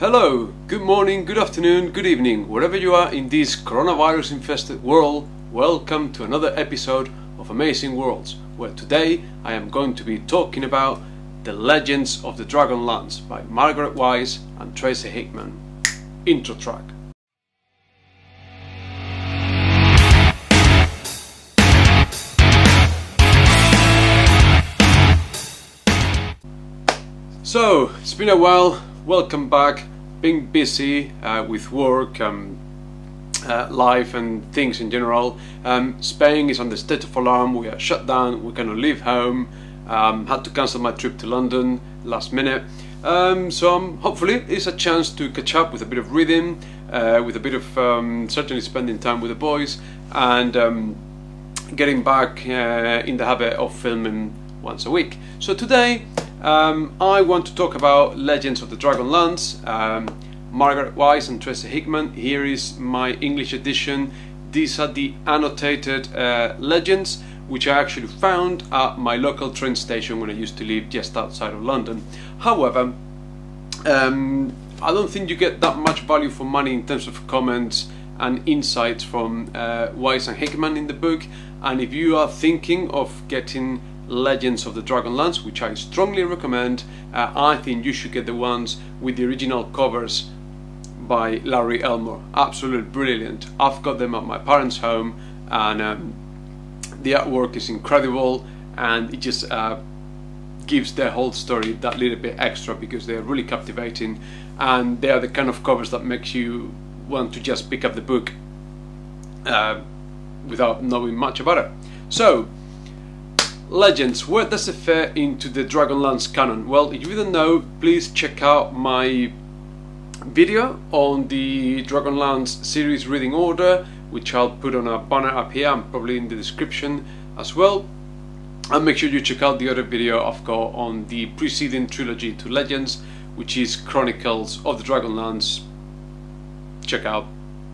Hello, good morning, good afternoon, good evening, wherever you are in this coronavirus infested world, welcome to another episode of Amazing Worlds, where today I am going to be talking about The Legends of the Dragonlance by Margaret Weis and Tracy Hickman. Intro track. So, it's been a while, welcome back. Been busy uh, with work, um, uh, life, and things in general. Um, Spain is on the state of alarm, we are shut down, we cannot leave home. Um, had to cancel my trip to London last minute. Um, so, um, hopefully, it's a chance to catch up with a bit of reading, uh, with a bit of um, certainly spending time with the boys, and getting back uh, in the habit of filming once a week. So today um, I want to talk about Legends of the Dragonlance, um, Margaret Weis and Tracy Hickman. Here is my English edition. These are the annotated uh, legends which I actually found at my local train station when I used to live just outside of London. However, um, I don't think you get that much value for money in terms of comments and insights from uh, Weis and Hickman in the book. And if you are thinking of getting Legends of the Dragonlance, which I strongly recommend, uh, I think you should get the ones with the original covers by Larry Elmore. Absolutely brilliant. I've got them at my parents' home, and um, the artwork is incredible, and it just uh, gives the whole story that little bit extra because they are really captivating, and they are the kind of covers that makes you want to just pick up the book uh, without knowing much about it. So, Legends, where does it fit into the Dragonlance canon? Well, if you don't know, please check out my video on the Dragonlance series reading order, which I'll put on a banner up here and probably in the description as well. And make sure you check out the other video I've got on the preceding trilogy to Legends, which is Chronicles of the Dragonlance. Check out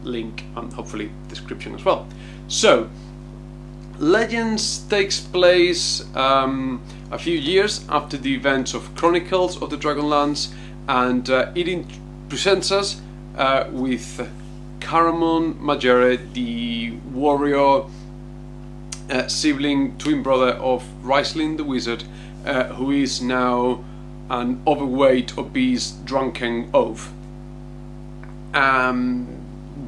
link and hopefully description as well. So, Legends takes place um, a few years after the events of Chronicles of the Dragonlance, and uh, it presents us uh, with Caramon Majere, the warrior uh, sibling twin brother of Raistlin the Wizard, uh, who is now an overweight, obese, drunken oaf. Um,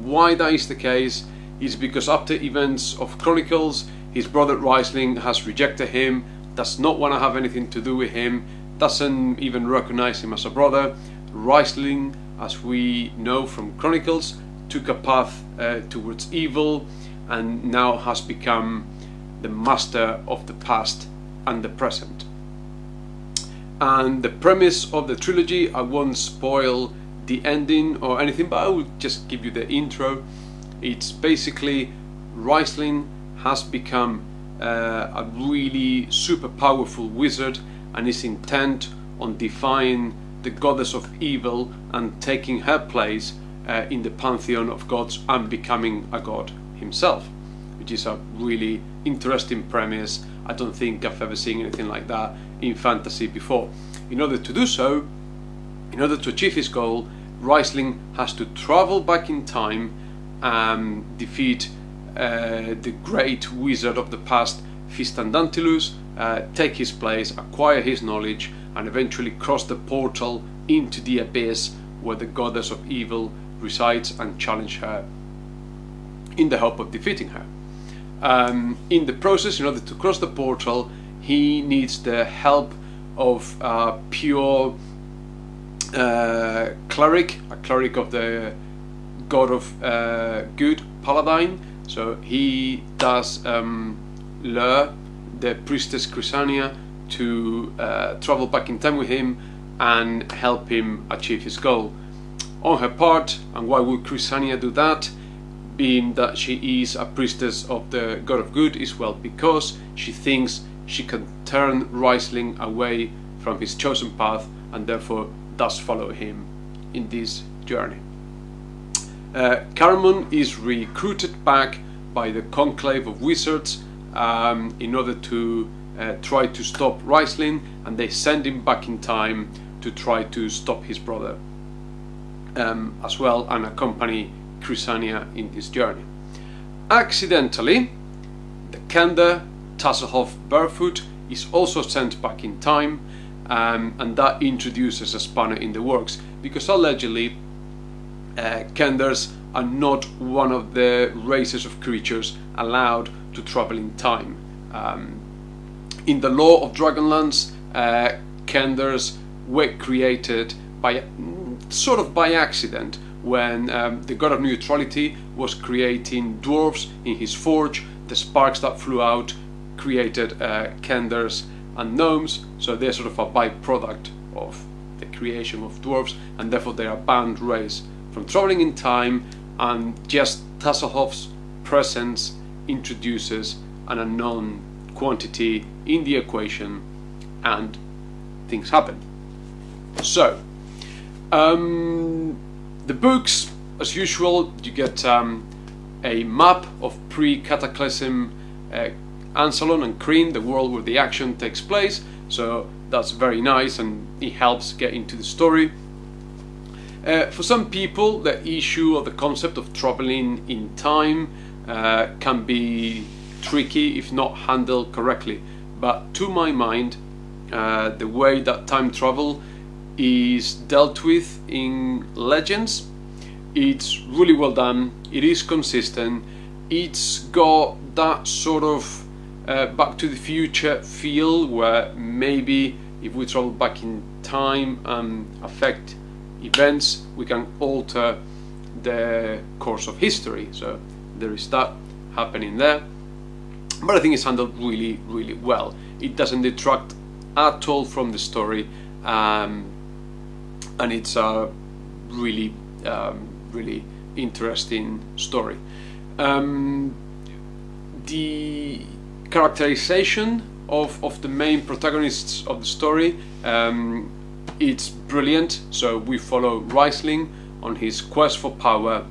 why that is the case is because after events of Chronicles, his brother Raistlin has rejected him, does not want to have anything to do with him, doesn't even recognize him as a brother. Raistlin, as we know from Chronicles, took a path uh, towards evil and now has become the master of the past and the present. And the premise of the trilogy, I won't spoil the ending or anything, but I will just give you the intro. It's basically Raistlin has become uh, a really super powerful wizard and is intent on defying the goddess of evil and taking her place uh, in the pantheon of gods and becoming a god himself, which is a really interesting premise. I don't think I've ever seen anything like that in fantasy before. In order to do so, in order to achieve his goal, Raistlin has to travel back in time and defeat the great wizard of the past, Fistandantilus, uh, take his place, acquire his knowledge, and eventually cross the portal into the abyss where the goddess of evil resides and challenge her in the hope of defeating her. Um, in the process, in order to cross the portal, he needs the help of a pure uh, cleric, a cleric of the god of uh, good, Paladine. So he does um, lure the priestess Crysania to uh, travel back in time with him and help him achieve his goal. On her part, and why would Crysania do that? Being that she is a priestess of the god of good, is well because she thinks she can turn Raistlin away from his chosen path and therefore does follow him in this journey. Uh, Caramon is recruited back by the Conclave of Wizards um, in order to uh, try to stop Raistlin, and they send him back in time to try to stop his brother. um, as well and accompany Crysania in this journey. Accidentally, the Kender Tasslehoff Burrfoot is also sent back in time um, and that introduces a spanner in the works because allegedly uh, Kenders are not one of the races of creatures allowed to travel in time. Um, in the law of Dragonlance, uh, Kenders were created by sort of by accident when um, the god of neutrality was creating dwarves in his forge. The sparks that flew out created uh, Kenders and gnomes, so they're sort of a byproduct of the creation of dwarves, and therefore they are a banned race from traveling in time, and just Tasslehoff's presence introduces an unknown quantity in the equation, and things happen. So, um, the books, as usual, you get um, a map of pre-cataclysm uh, and Krynn, the world where the action takes place. So that's very nice and it helps get into the story. Uh, for some people, the issue of the concept of traveling in time uh, can be tricky if not handled correctly. But to my mind, uh, the way that time travel is dealt with in Legends, it's really well done, it is consistent, it's got that sort of uh, Back to the Future feel where maybe if we travel back in time and affect events we can alter the course of history. So there is that happening there. But I think it's handled really really well. It doesn't detract at all from the story um, and it's a really um, really interesting story. Um, the characterization of, of the main protagonists of the story um, it's brilliant. So we follow Raistlin on his quest for power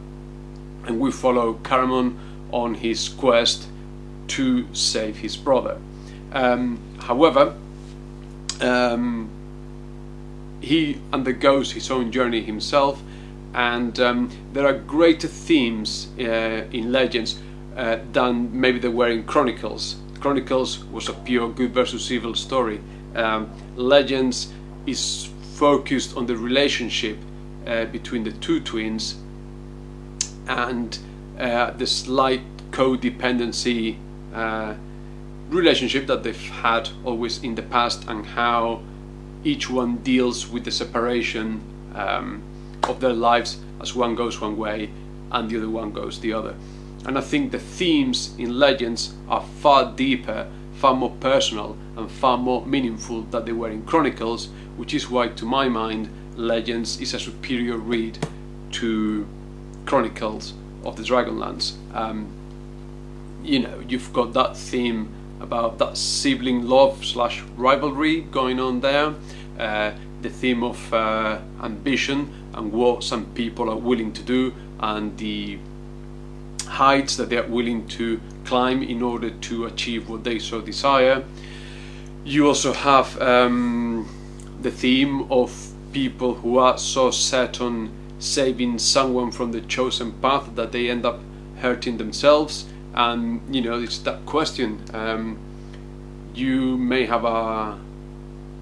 and we follow Caramon on his quest to save his brother. Um, however um, he undergoes his own journey himself and um, there are greater themes uh, in Legends uh, than maybe there were in Chronicles. Chronicles was a pure good versus evil story. Um, Legends is focused on the relationship uh, between the two twins and uh, the slight codependency uh, relationship that they've had always in the past and how each one deals with the separation um, of their lives as one goes one way and the other one goes the other. And I think the themes in Legends are far deeper, far more personal and far more meaningful than they were in Chronicles, which is why to my mind Legends is a superior read to Chronicles of the Dragonlance. Um, you know, you've got that theme about that sibling love slash rivalry going on there, uh, the theme of uh, ambition and what some people are willing to do, and the heights that they are willing to climb in order to achieve what they so desire. You also have um, the theme of people who are so set on saving someone from the chosen path that they end up hurting themselves. And you know, it's that question. Um, you may have a,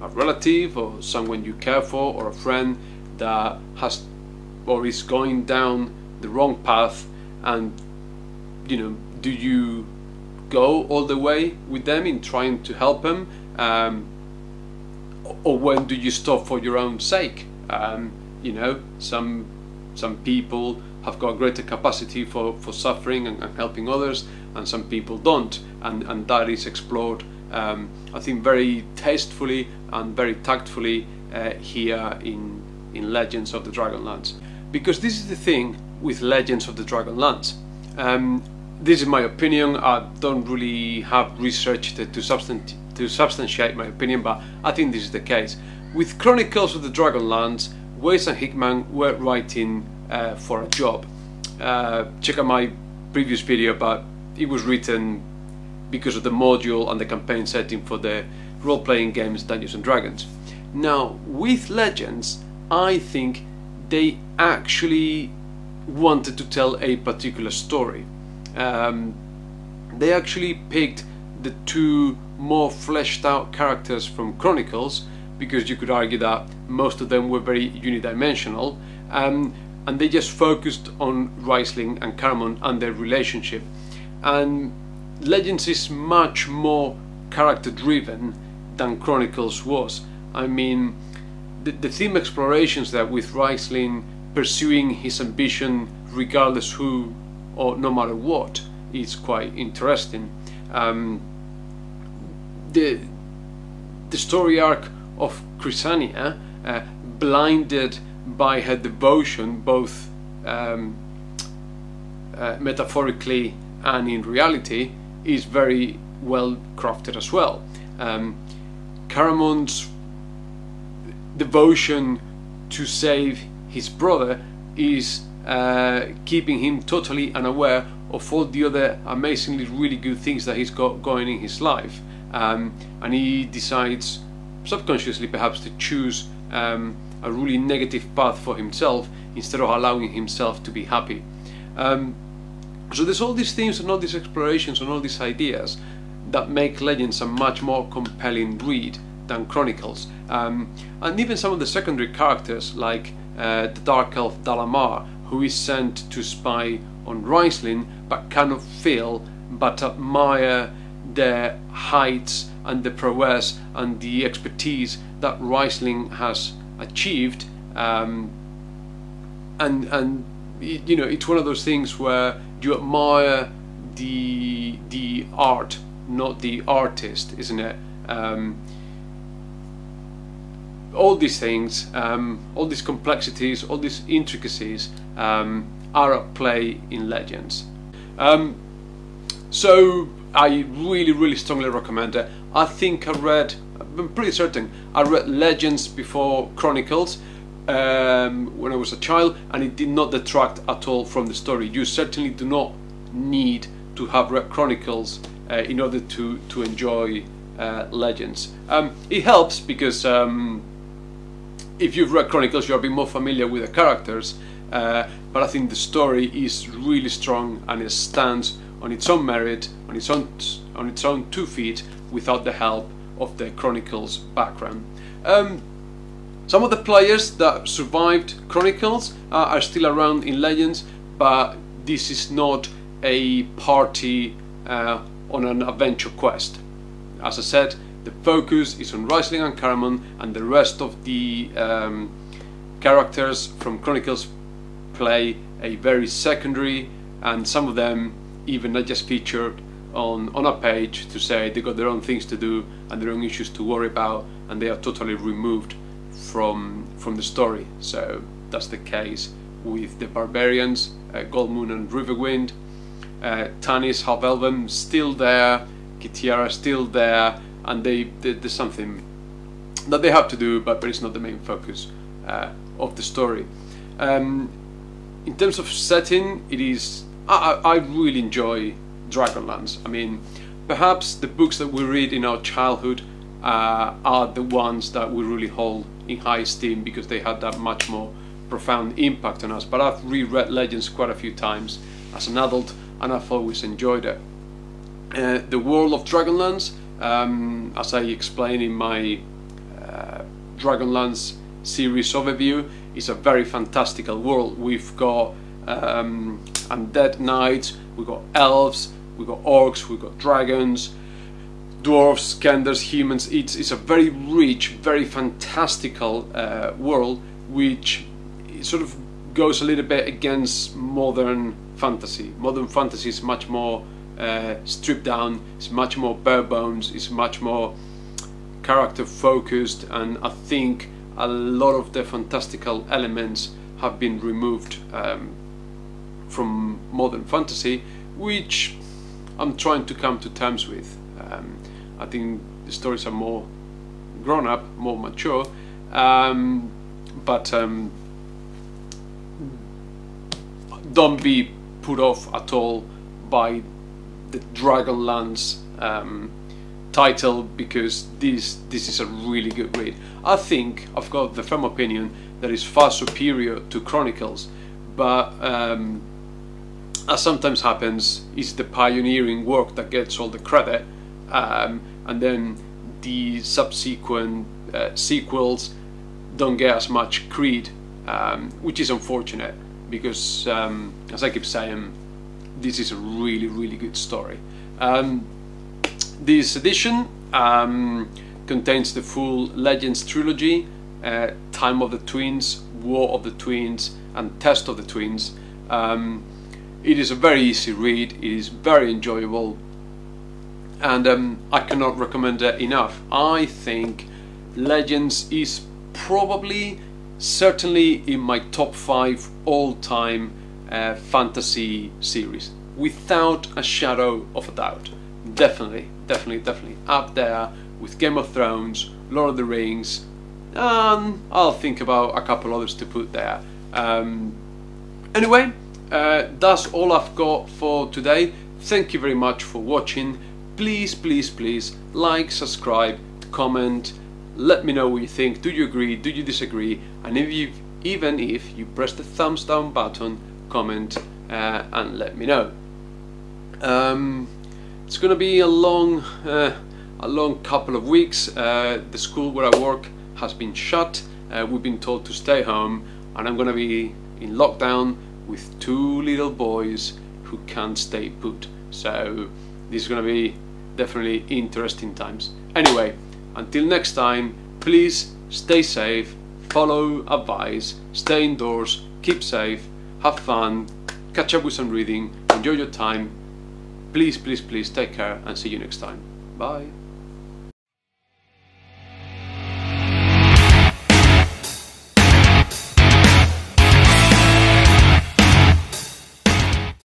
a relative or someone you care for or a friend that has or is going down the wrong path and you know, do you go all the way with them in trying to help them, um, or when do you stop for your own sake? Um, you know, some some people have got greater capacity for, for suffering and, and helping others, and some people don't, and, and that is explored, um, I think, very tastefully and very tactfully uh, here in, in Legends of the Dragonlance. Because this is the thing with Legends of the Dragonlance. Um, this is my opinion. I don't really have research to, to, to substantiate my opinion, but I think this is the case. With Chronicles of the Dragonlance, Weis and Hickman were writing uh, for a job. Uh, check out my previous video, but it was written because of the module and the campaign setting for the role-playing games Dungeons and Dragons. Now, with Legends, I think they actually wanted to tell a particular story. Um, they actually picked the two more fleshed out characters from Chronicles because you could argue that most of them were very unidimensional um, and they just focused on Raistlin and Caramon and their relationship and Legends is much more character driven than Chronicles was. I mean the, the theme explorations that with Raistlin pursuing his ambition regardless who or no matter what is quite interesting. Um, the the story arc of Crysania, uh, blinded by her devotion, both um, uh, metaphorically and in reality, is very well crafted as well. Um, Caramon's devotion to save his brother is uh, keeping him totally unaware of all the other amazingly really good things that he's got going in his life. Um, and he decides, subconsciously perhaps, to choose um, a really negative path for himself instead of allowing himself to be happy. Um, so there's all these things and all these explorations and all these ideas that make Legends a much more compelling read than Chronicles. Um, and even some of the secondary characters, like uh, the Dark Elf Dalamar, who is sent to spy on Raistlin but cannot feel but admire the heights and the prowess and the expertise that Raistlin has achieved. Um, and and you know it's one of those things where you admire the the art, not the artist, isn't it? Um, all these things, um, all these complexities, all these intricacies um, are at play in Legends. Um, so I really, really strongly recommend it. I think I read, I'm pretty certain, I read Legends before Chronicles um, when I was a child and it did not detract at all from the story. You certainly do not need to have read Chronicles uh, in order to, to enjoy uh, Legends. Um, it helps because um, if you've read Chronicles, you'll be more familiar with the characters, uh, but I think the story is really strong and it stands on its own merit, on its own on its own two feet, without the help of the Chronicles background. Um, some of the players that survived Chronicles uh, are still around in Legends, but this is not a party uh, on an adventure quest. As I said, the focus is on Raistlin and Caramon, and the rest of the um, characters from Chronicles play a very secondary, and some of them even not just featured on, on a page to say they got their own things to do and their own issues to worry about, and they are totally removed from from the story. So that's the case with the barbarians, uh, Goldmoon and Riverwind. Uh, Tanis, Half Elven still there, Kitiara still there, and they, they, there's something that they have to do, but, but it's not the main focus uh, of the story. Um, in terms of setting, it is I, I really enjoy Dragonlance. I mean, perhaps the books that we read in our childhood uh, are the ones that we really hold in high esteem because they had that much more profound impact on us. But I've reread Legends quite a few times as an adult, and I've always enjoyed it. Uh, the world of Dragonlance um, as I explained in my uh, Dragonlance series overview, is a very fantastical world. We've got um, undead knights, we've got elves, we've got orcs, we've got dragons, dwarves, Kenders, humans. It's, it's a very rich, very fantastical uh, world which sort of goes a little bit against modern fantasy. Modern fantasy is much more uh, stripped down, it's much more bare bones, it's much more character focused, and I think a lot of the fantastical elements have been removed um, from modern fantasy, which I'm trying to come to terms with. Um, I think the stories are more grown up, more mature, um, but um, don't be put off at all by the Dragonlance um, title because this this is a really good read. I think I've got the firm opinion that is far superior to Chronicles, but um, as sometimes happens, it's the pioneering work that gets all the credit, um, and then the subsequent uh, sequels don't get as much credit, um, which is unfortunate because, um, as I keep saying, this is a really, really good story. Um, this edition um, contains the full Legends trilogy, uh, Time of the Twins, War of the Twins, and Test of the Twins. Um, it is a very easy read, it is very enjoyable, and um, I cannot recommend it enough. I think Legends is probably, certainly in my top five all time uh, fantasy series, without a shadow of a doubt. Definitely, definitely, definitely up there with Game of Thrones, Lord of the Rings, and I'll think about a couple others to put there. Um, anyway, uh, that's all I've got for today. Thank you very much for watching. Please, please, please like, subscribe, comment. Let me know what you think. Do you agree? Do you disagree? And if you, even if you press the thumbs down button, comment uh, and let me know. Um, it's going to be a long, uh, a long couple of weeks. Uh, the school where I work has been shut. Uh, we've been told to stay home, and I'm going to be in lockdown with two little boys who can't stay put. So this is going to be definitely interesting times. Anyway, until next time, please stay safe, follow advice, stay indoors, keep safe, have fun, catch up with some reading, enjoy your time. Please, please, please take care and see you next time. Bye.